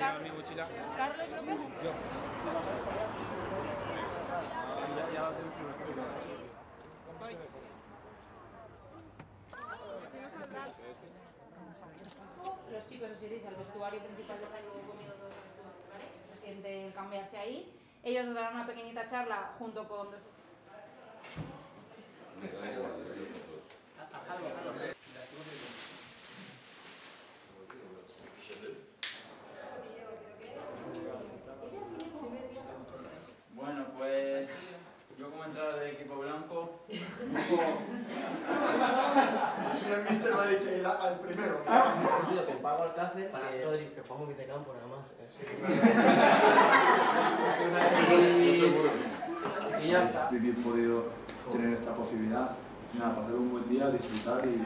mochila. Carlos López. Yo. Los chicos os iréis al vestuario principal de luego conmigo todos al vestuario, ¿vale? Se sienten cambiarse ahí. Ellos os darán una pequeñita charla junto con dos... Bueno, pues yo entrada del equipo blanco. El mister va a decir que el- al primero. con Pago Alcácer. Para eh, Rodri, que jugamos de campo nada más. y ya está. de bien podido tener esta posibilidad. Nada, pasar un buen día, disfrutar y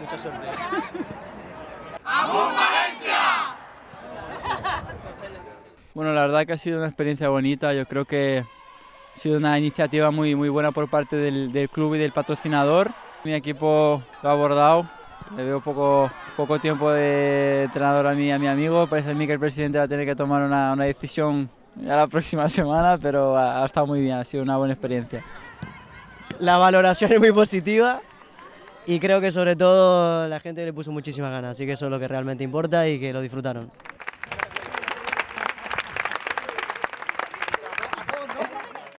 Mucha suerte. Bueno, la verdad que ha sido una experiencia bonita. Yo creo que ha sido una iniciativa muy, muy buena por parte del, del club y del patrocinador. Mi equipo lo ha abordado. Le veo poco, poco tiempo de entrenador a mi, a mi amigo. Parece a mí que el presidente va a tener que tomar una, una decisión ya la próxima semana, pero ha, ha estado muy bien, ha sido una buena experiencia. La valoración es muy positiva y creo que sobre todo la gente le puso muchísimas ganas, así que eso es lo que realmente importa y que lo disfrutaron.